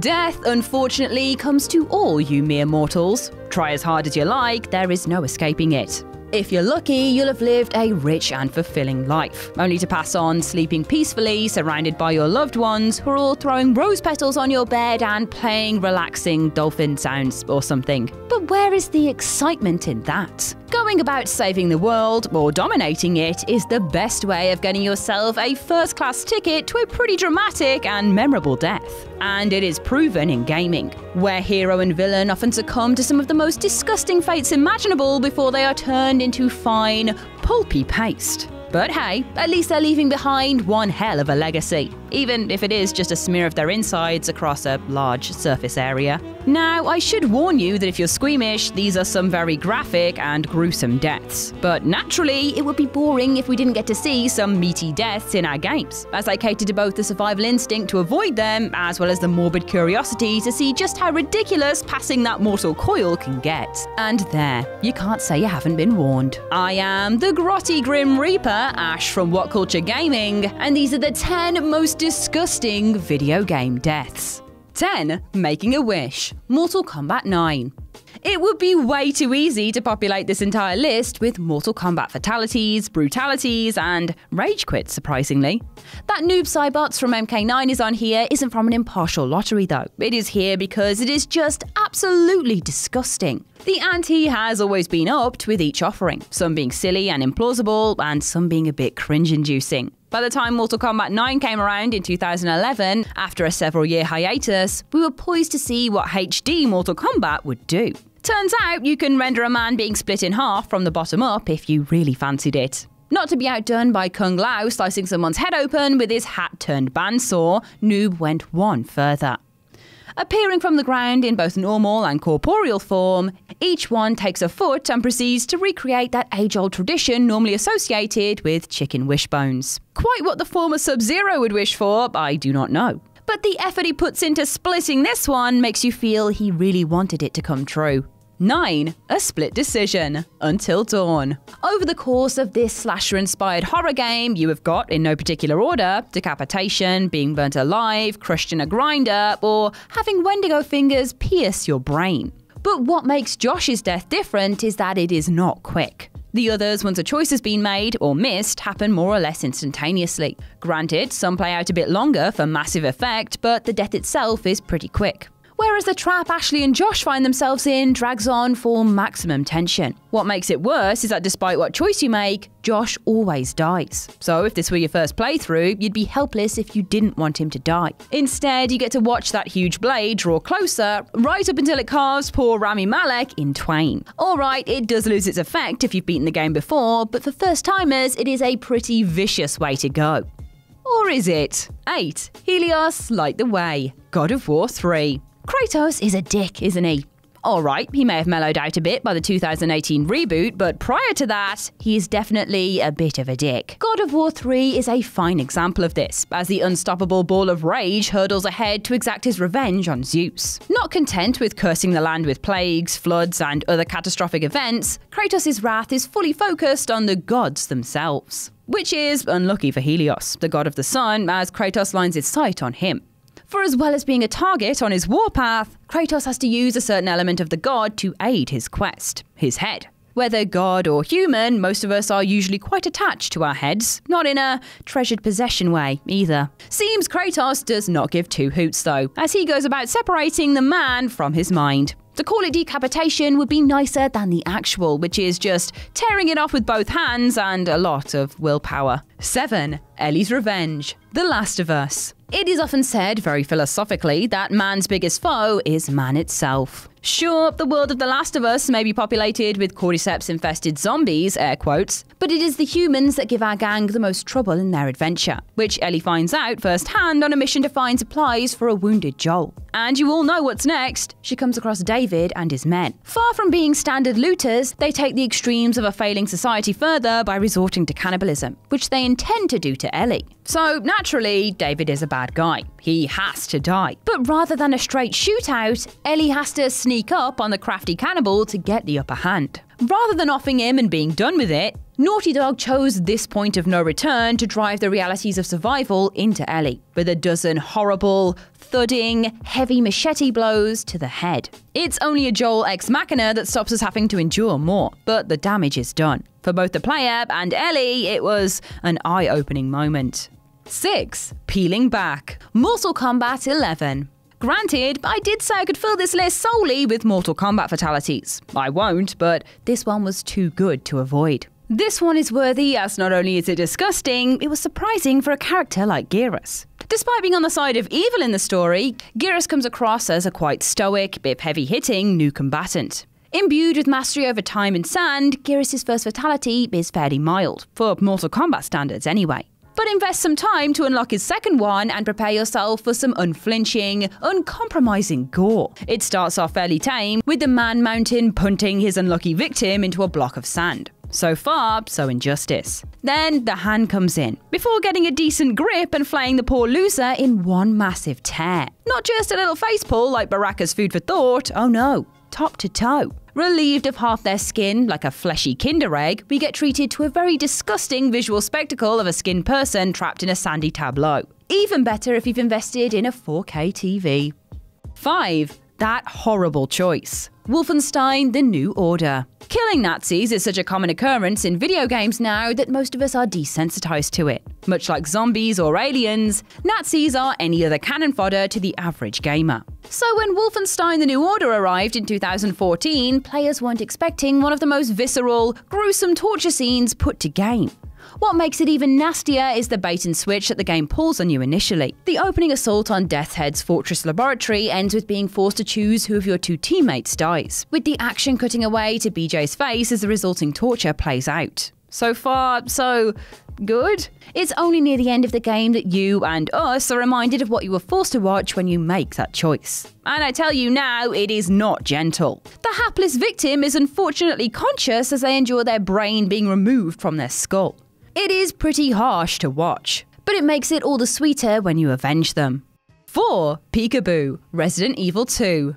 Death, unfortunately, comes to all you mere mortals. Try as hard as you like, there is no escaping it. If you're lucky, you'll have lived a rich and fulfilling life, only to pass on sleeping peacefully, surrounded by your loved ones who are all throwing rose petals on your bed and playing relaxing dolphin sounds or something. But where is the excitement in that? Going about saving the world or dominating it is the best way of getting yourself a first class ticket to a pretty dramatic and memorable death. And it is proven in gaming, where hero and villain often succumb to some of the most disgusting fates imaginable before they are turned into fine, pulpy paste. But hey, at least they're leaving behind one hell of a legacy, even if it is just a smear of their insides across a large surface area. Now, I should warn you that if you're squeamish, these are some very graphic and gruesome deaths. But naturally, it would be boring if we didn't get to see some meaty deaths in our games, as they cater to both the survival instinct to avoid them, as well as the morbid curiosity to see just how ridiculous passing that mortal coil can get. And there, you can't say you haven't been warned. I am the grotty Grim Reaper Ash from What Culture Gaming, and these are the 10 most disgusting video game deaths. 10. Making a Wish Mortal Kombat 9. It would be way too easy to populate this entire list with Mortal Kombat fatalities, brutalities, and rage quits, surprisingly. That Noob Saibot's from MK9 is on here isn't from an impartial lottery, though. It is here because it is just absolutely disgusting. The ante has always been upped with each offering, some being silly and implausible, and some being a bit cringe inducing. By the time Mortal Kombat 9 came around in 2011, after a several year hiatus, we were poised to see what HD Mortal Kombat would do. Turns out you can render a man being split in half from the bottom up if you really fancied it. Not to be outdone by Kung Lao slicing someone's head open with his hat turned bandsaw, Noob went one further. Appearing from the ground in both normal and corporeal form, each one takes a foot and proceeds to recreate that age old tradition normally associated with chicken wishbones. Quite what the former Sub Zero would wish for, I do not know. But the effort he puts into splitting this one makes you feel he really wanted it to come true. 9. A split decision. Until Dawn. Over the course of this slasher inspired horror game, you have got, in no particular order, decapitation, being burnt alive, crushed in a grinder, or having Wendigo fingers pierce your brain. But what makes Josh's death different is that it is not quick. The others, once a choice has been made or missed, happen more or less instantaneously. Granted, some play out a bit longer for massive effect, but the death itself is pretty quick whereas the trap Ashley and Josh find themselves in drags on for maximum tension. What makes it worse is that despite what choice you make, Josh always dies. So if this were your first playthrough, you'd be helpless if you didn't want him to die. Instead, you get to watch that huge blade draw closer, right up until it carves poor Rami Malek in twain. Alright, it does lose its effect if you've beaten the game before, but for first timers, it is a pretty vicious way to go. Or is it? 8. Helios Light the Way. God of War 3. Kratos is a dick, isn't he? Alright, he may have mellowed out a bit by the 2018 reboot, but prior to that, he is definitely a bit of a dick. God of War 3 is a fine example of this, as the unstoppable ball of rage hurdles ahead to exact his revenge on Zeus. Not content with cursing the land with plagues, floods, and other catastrophic events, Kratos' wrath is fully focused on the gods themselves. Which is unlucky for Helios, the god of the sun, as Kratos lines his sight on him. For as well as being a target on his warpath, Kratos has to use a certain element of the god to aid his quest his head. Whether god or human, most of us are usually quite attached to our heads, not in a treasured possession way either. Seems Kratos does not give two hoots though, as he goes about separating the man from his mind. To call it decapitation would be nicer than the actual, which is just tearing it off with both hands and a lot of willpower. 7. Ellie's Revenge The Last of Us. It is often said, very philosophically, that man's biggest foe is man itself. Sure, the world of The Last of Us may be populated with cordyceps infested zombies, air quotes, but it is the humans that give our gang the most trouble in their adventure, which Ellie finds out firsthand on a mission to find supplies for a wounded Joel. And you all know what's next. She comes across David and his men. Far from being standard looters, they take the extremes of a failing society further by resorting to cannibalism, which they intend to do to Ellie. So, naturally, David is a bad guy. He has to die. But rather than a straight shootout, Ellie has to sneak up on the crafty cannibal to get the upper hand. Rather than offing him and being done with it, Naughty Dog chose this point of no return to drive the realities of survival into Ellie, with a dozen horrible, thudding, heavy machete blows to the head. It's only a Joel ex machina that stops us having to endure more, but the damage is done. For both the player and Ellie, it was an eye opening moment. 6. Peeling back. Mortal Kombat 11. Granted, I did say I could fill this list solely with Mortal Kombat fatalities. I won't, but this one was too good to avoid. This one is worthy as not only is it disgusting, it was surprising for a character like Geras. Despite being on the side of evil in the story, Geras comes across as a quite stoic, bit heavy hitting new combatant. Imbued with mastery over time and sand, Geras' first fatality is fairly mild, for Mortal Kombat standards anyway. But invest some time to unlock his second one and prepare yourself for some unflinching, uncompromising gore. It starts off fairly tame, with the man mountain punting his unlucky victim into a block of sand. So far, so injustice. Then the hand comes in, before getting a decent grip and flaying the poor loser in one massive tear. Not just a little face pull like Baraka's food for thought, oh no, top to toe. Relieved of half their skin, like a fleshy Kinder egg, we get treated to a very disgusting visual spectacle of a skinned person trapped in a sandy tableau. Even better if you've invested in a 4K TV. 5. That horrible choice. Wolfenstein The New Order. Killing Nazis is such a common occurrence in video games now that most of us are desensitized to it. Much like zombies or aliens, Nazis are any other cannon fodder to the average gamer. So when Wolfenstein The New Order arrived in 2014, players weren't expecting one of the most visceral, gruesome torture scenes put to game. What makes it even nastier is the bait and switch that the game pulls on you initially. The opening assault on Deathshead's Fortress Laboratory ends with being forced to choose who of your two teammates dies, with the action cutting away to BJ's face as the resulting torture plays out. So far, so good. It's only near the end of the game that you and us are reminded of what you were forced to watch when you make that choice. And I tell you now, it is not gentle. The hapless victim is unfortunately conscious as they endure their brain being removed from their skull. It is pretty harsh to watch, but it makes it all the sweeter when you avenge them. 4. Peekaboo Resident Evil 2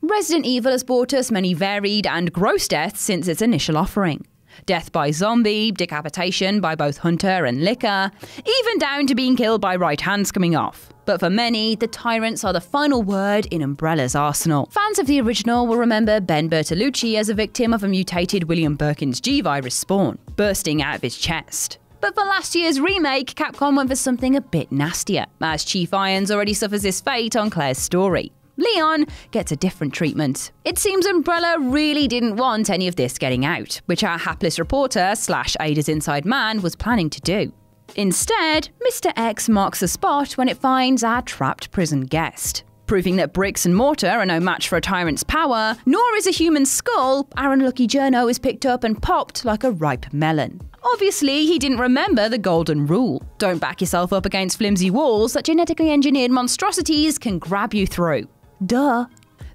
Resident Evil has brought us many varied and gross deaths since its initial offering. Death by zombie, decapitation by both hunter and licker, even down to being killed by right hands coming off. But for many, the tyrants are the final word in Umbrella's arsenal. Fans of the original will remember Ben Bertolucci as a victim of a mutated William Birkin's G virus spawn, bursting out of his chest. But for last year's remake, Capcom went for something a bit nastier, as Chief Irons already suffers this fate on Claire's story. Leon gets a different treatment. It seems Umbrella really didn't want any of this getting out, which our hapless reporter slash Ada's inside man was planning to do. Instead, Mr. X marks the spot when it finds our trapped prison guest. Proving that bricks and mortar are no match for a tyrant's power, nor is a human skull, our unlucky journo is picked up and popped like a ripe melon. Obviously, he didn't remember the golden rule. Don't back yourself up against flimsy walls that genetically engineered monstrosities can grab you through. Duh.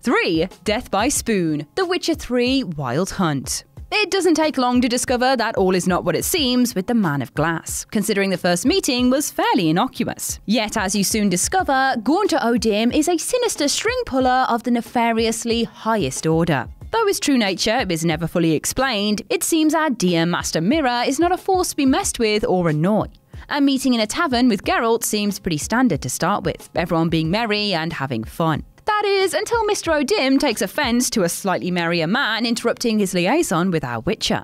3. Death by Spoon The Witcher 3 Wild Hunt. It doesn't take long to discover that all is not what it seems with the Man of Glass, considering the first meeting was fairly innocuous. Yet, as you soon discover, Gaunter O'Dimm is a sinister string puller of the nefariously highest order. Though his true nature is never fully explained, it seems our dear Master Mirror is not a force to be messed with or annoy. A meeting in a tavern with Geralt seems pretty standard to start with, everyone being merry and having fun. That is, until Mr. O'Dimm takes offence to a slightly merrier man interrupting his liaison with our Witcher.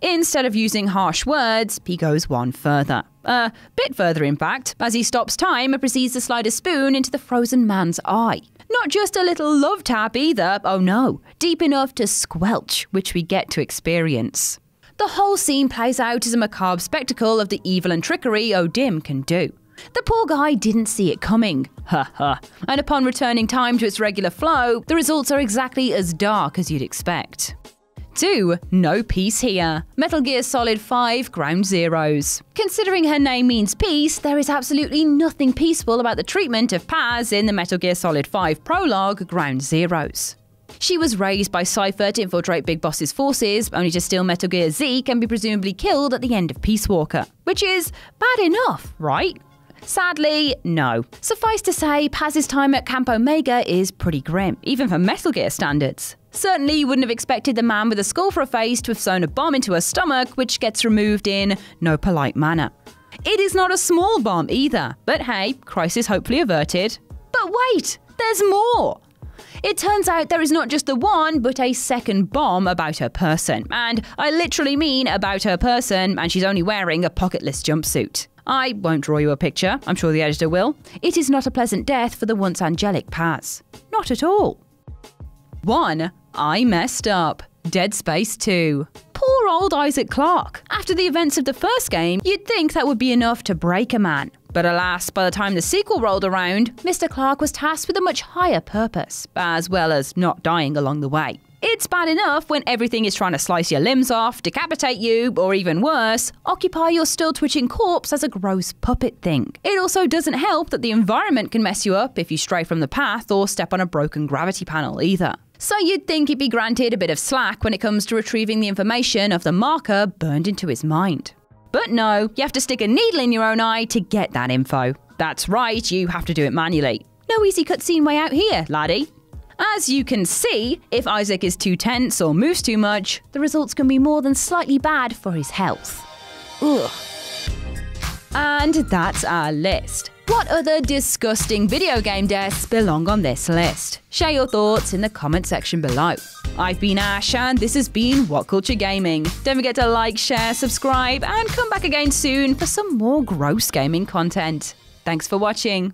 Instead of using harsh words, he goes one further. A bit further, in fact, as he stops time and proceeds to slide a spoon into the frozen man's eye. Not just a little love tap either, oh no, deep enough to squelch, which we get to experience. The whole scene plays out as a macabre spectacle of the evil and trickery O'Dimm can do. The poor guy didn't see it coming. Ha ha. And upon returning time to its regular flow, the results are exactly as dark as you'd expect. 2. No peace here. Metal Gear Solid 5 Ground Zeroes. Considering her name means peace, there is absolutely nothing peaceful about the treatment of Paz in the Metal Gear Solid 5 prologue Ground Zeroes. She was raised by Cypher to infiltrate Big Boss's forces, only to steal Metal Gear Zeke and be presumably killed at the end of Peace Walker. Which is bad enough, right? Sadly, no. Suffice to say, Paz's time at Camp Omega is pretty grim, even for Metal Gear standards. Certainly, you wouldn't have expected the man with a skull for a face to have sewn a bomb into her stomach, which gets removed in no polite manner. It is not a small bomb either, but hey, crisis hopefully averted. But wait, there's more! It turns out there is not just the one, but a second bomb about her person. And I literally mean about her person, and she's only wearing a pocketless jumpsuit. I won't draw you a picture, I'm sure the editor will. It is not a pleasant death for the once angelic Paz. Not at all. 1. I messed up. Dead Space 2. Poor old Isaac Clarke. After the events of the first game, you'd think that would be enough to break a man. But alas, by the time the sequel rolled around, Mr. Clarke was tasked with a much higher purpose, as well as not dying along the way. It's bad enough when everything is trying to slice your limbs off, decapitate you, or even worse, occupy your still twitching corpse as a gross puppet thing. It also doesn't help that the environment can mess you up if you stray from the path or step on a broken gravity panel either. So you'd think he'd be granted a bit of slack when it comes to retrieving the information of the marker burned into his mind. But no, you have to stick a needle in your own eye to get that info. That's right, you have to do it manually. No easy cutscene way out here, laddie. As you can see, if Isaac is too tense or moves too much, the results can be more than slightly bad for his health. Ugh. And that's our list. What other disgusting video game deaths belong on this list? Share your thoughts in the comment section below. I've been Ash, and this has been What Culture Gaming. Don't forget to like, share, subscribe, and come back again soon for some more gross gaming content. Thanks for watching.